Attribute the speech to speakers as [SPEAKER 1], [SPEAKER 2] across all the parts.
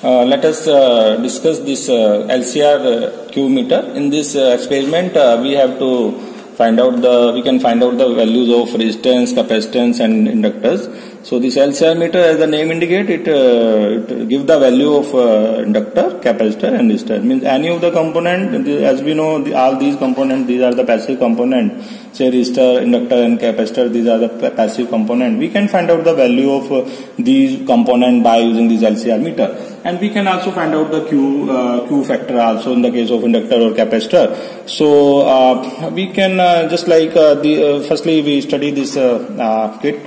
[SPEAKER 1] Uh, let us uh, discuss this uh, LCR uh, Q meter. In this uh, experiment, uh, we have to find out the we can find out the values of resistance, capacitance, and inductors. So this LCR meter, as the name indicate, it, it give the value of inductor, capacitor, and resistor. Means any of the component. As we know, the, all these components, these are the passive component. Say resistor, inductor, and capacitor. These are the passive component. We can find out the value of these component by using this LCR meter and we can also find out the Q, uh, Q factor also in the case of inductor or capacitor. So uh, we can uh, just like uh, the uh, firstly we study this uh, kit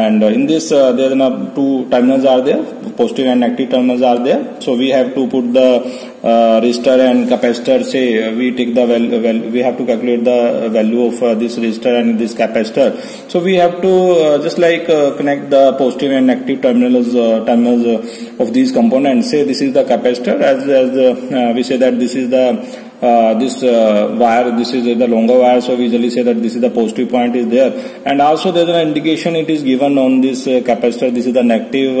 [SPEAKER 1] and in this there are two terminals are there positive and negative terminals are there. So we have to put the uh, resistor and capacitor say uh, we take the value we have to calculate the value of uh, this resistor and this capacitor. So we have to uh, just like uh, connect the positive and negative terminals uh, terminals of these components. Say this is the capacitor as, as we say that this is the uh, this uh, wire this is the longer wire so we usually say that this is the positive point is there. And also there is an indication it is given on this uh, capacitor. This is the negative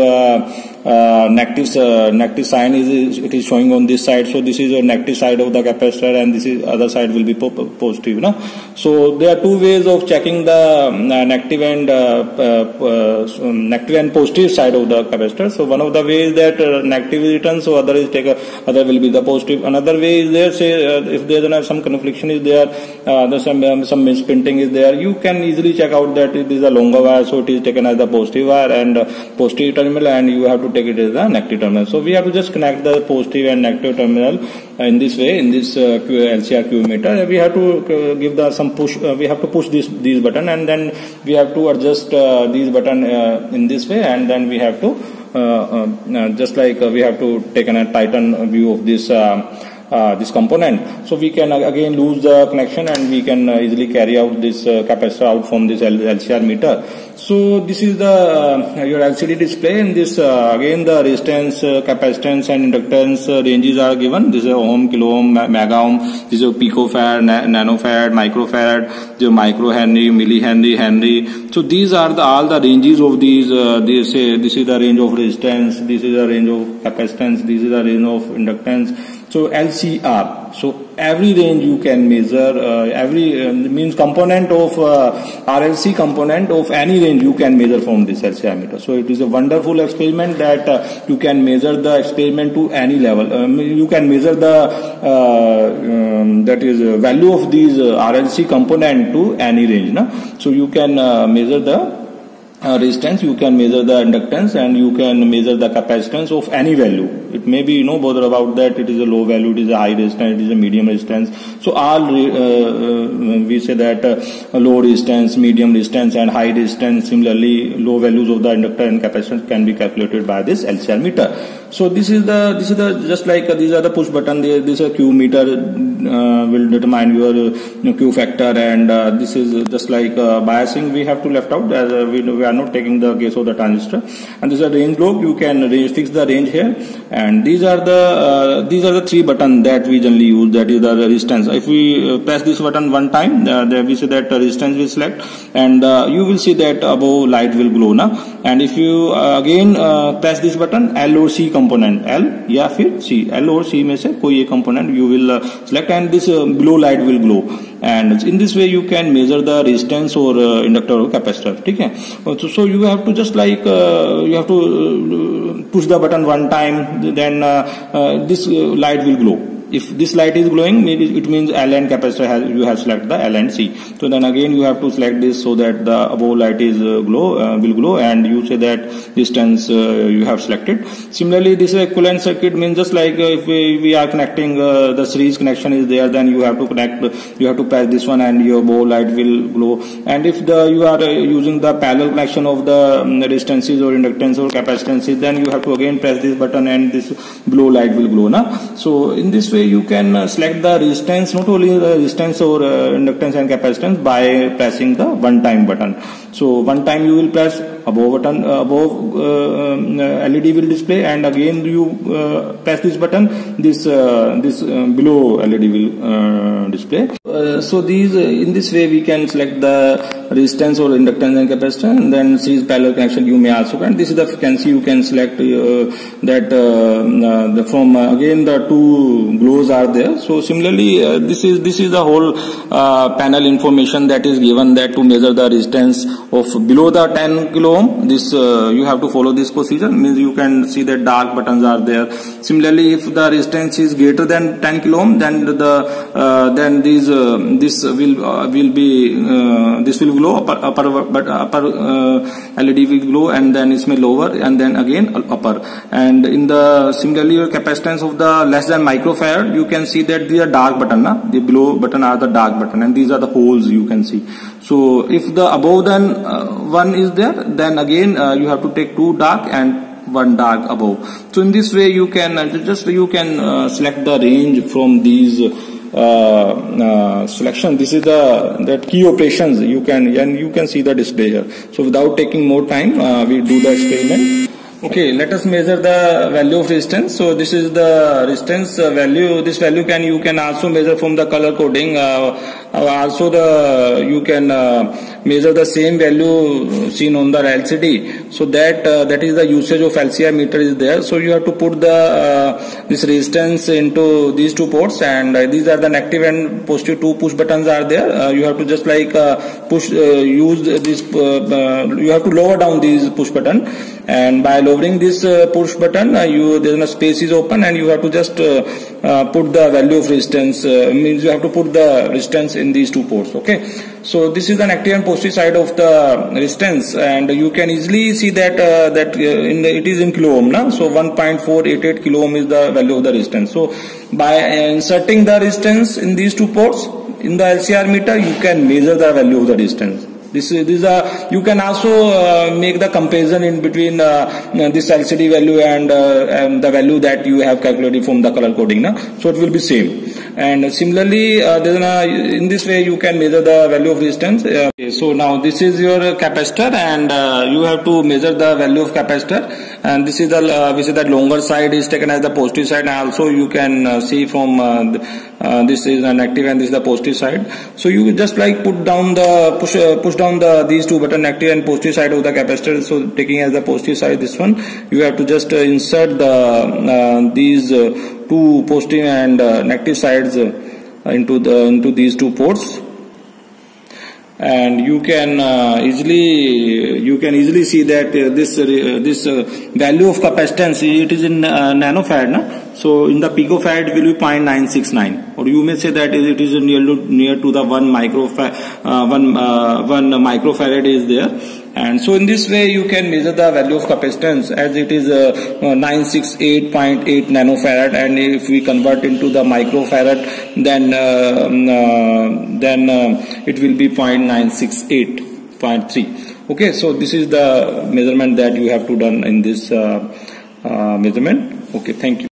[SPEAKER 1] uh, negative uh, negative sign is it is showing on this side. So this is a negative side of the capacitor and this is other side will be po positive no? So there are two ways of checking the uh, negative and uh, uh, um, negative and positive side of the capacitor. So one of the ways that uh, negative is written so other is take a, other will be the positive. Another way is there say if there is some confliction is there uh, some um, some misprinting is there you can easily check out that it is a longer wire so it is taken as the positive wire and positive terminal and you have to take it as the negative terminal. So we have to just connect the positive and negative terminal in this way in this uh, LCR Q meter. We have to uh, give the some push. Uh, we have to push this these button and then we have to adjust uh, these button uh, in this way and then we have to uh, just like we have to take a tighten view of this. Uh, this component. So we can uh, again lose the connection and we can uh, easily carry out this capacitor out from this LCR meter. So this is the your LCD display and this again the resistance, capacitance and inductance ranges are given. This is ohm, kilo ohm, mega ohm. This is picofarad, na nanofarad, microfarad, this is micro henry, millihenry, henry. Henry. So these are the, all the ranges of these. Say this is the range of resistance, this is the range of capacitance, this is the range of inductance. So LCR. So every range you can measure, uh, every uh, means component of uh, RLC component of any range you can measure from this LCR meter. So it is a wonderful experiment that uh, you can measure the experiment to any level. Um, you can measure the uh, um, that is uh, value of these RLC component to any range. No? So you can measure the resistance you can measure the inductance and you can measure the capacitance of any value it may be no bother about that it is a low value it is a high resistance it is a medium resistance. So all uh, uh, we say that uh, low resistance medium resistance and high resistance similarly low values of the inductor and capacitance can be calculated by this LCR meter. So this is the this is the just like uh, these are the push button this is a q meter uh, will determine your q factor and this is just like biasing we have to left out as we, we are not taking the case of the transistor. And this is a range lobe you can fix the range here and these are the uh, these are the three button that we generally use that is the resistance if we uh, press this button one time uh, there we say that resistance will select and uh, you will see that above light will glow now and if you uh, again uh, press this button L or C component L या फिर C L or C में से कोई एक component you will select and this below light will glow and in this way you can measure the resistance or inductor or capacitor ठीक है so, so you have to just like uh, you have to uh, push the button one time then uh, uh this uh, light will glow if this light is glowing it means L and capacitor has, you have selected the L and C. So then again you have to select this so that the above light is uh, glow uh, will glow and you say that distance uh, you have selected. Similarly this equivalent circuit means just like uh, if we, we, are connecting uh, the series connection is there then you have to connect you have to press this one and your bow light will glow. And if the you are uh, using the parallel connection of the um, resistances or inductance or capacitances then you have to again press this button and this blue light will glow now so in this way you can uh, select the resistance, not only the resistance or uh, inductance and capacitance by pressing the one time button. So one time you will press above button uh, above uh, um, led will display and again you uh, press this button this uh, this uh, below led will display. So these in this way we can select the resistance or inductance and capacitance and then series parallel connection you may also can. This is the frequency you can select that the from again the two glows are there. So similarly this is this is the whole panel information that is given that to measure the resistance of below the 10 kilo ohm this uh, you have to follow this procedure. Means you can see that dark buttons are there. Similarly if the resistance is greater than 10 kilo ohm then the uh, then these uh, this will uh, will be uh, this will glow upper upper but upper uh, led will glow and then it may lower and then again upper. And in the similarly your capacitance of the less than microfarad you can see that these are dark button na? the below button are the dark button and these are the holes you can see. So if the above than one is there then again you have to take two dark and one dark above. So in this way you can uh, just you can uh, select the range from these uh, selection. This is the the key operations. You can and you can see the display here. So without taking more time we do the experiment Okay, let us measure the value of resistance. So this is the resistance value. This value can you can also measure from the color coding. Uh, also the you can uh, measure the same value seen on the LCD. So that uh, that is the usage of LCR meter is there. So you have to put the uh, this resistance into these two ports, and uh, these are the negative and positive two push buttons are there. Uh, you have to just like push use this. you have to lower down these push button and by lowering this uh, push button uh, you then a space is open and you have to just uh, put the value of resistance means you have to put the resistance in these two ports okay? So this is the active and positive side of the resistance and you can easily see that that in the, it is in kilo ohm na? so 1.488 kilo ohm is the value of the resistance. So by inserting the resistance in these two ports in the LCR meter you can measure the value of the resistance this is this a you can also uh, make the comparison in between uh, this LCD value and, uh, and, the value that you have calculated from the color coding. Na? So it will be same. And similarly, uh, in this way you can measure the value of resistance. Uh, okay, so now this is your capacitor and uh, you have to measure the value of capacitor. And this is the uh, which is the longer side is taken as the positive side. And also you can see from this is an active and this is the positive side. So you just like put down the push push down the these two button active and positive side of the capacitor so taking as the positive side this one you have to just uh, insert the uh, these uh, two positive and uh, negative sides uh, into the into these two ports and you can uh, easily you can easily see that uh, this uh, this value of capacitance it is in nanofarad na? So in the picofarad will be 0.969 or you may say that it is near to, near to the 1 microfarad, uh, 1, uh, 1 microfarad is there and so in this way you can measure the value of capacitance as it is uh, 968.8 nanofarad and if we convert into the microfarad then uh, um, uh, then uh, it will be 0.968.3 okay so this is the measurement that you have to done in this uh, measurement. Okay thank you